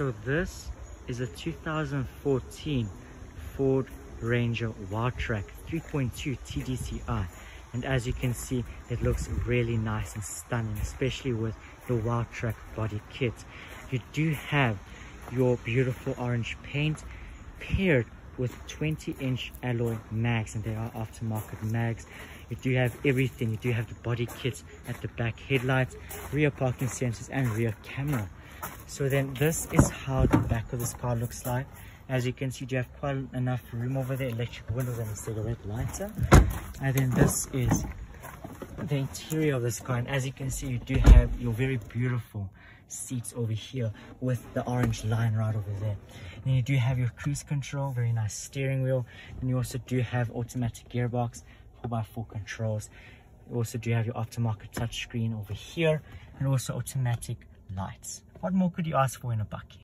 So this is a 2014 Ford Ranger Wildtrak 3.2 TDCI and as you can see it looks really nice and stunning especially with the Wildtrak body kit. You do have your beautiful orange paint paired with 20 inch alloy mags and they are aftermarket mags. You do have everything. You do have the body kit at the back headlights rear parking sensors and rear camera so then this is how the back of this car looks like. As you can see you have quite enough room over there? Electric windows and a cigarette lighter. And then this is the interior of this car. And as you can see you do have your very beautiful seats over here with the orange line right over there. And you do have your cruise control very nice steering wheel. And you also do have automatic gearbox 4x4 controls. You also do have your aftermarket touchscreen over here and also automatic lights what more could you ask for in a bakkie